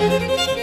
Música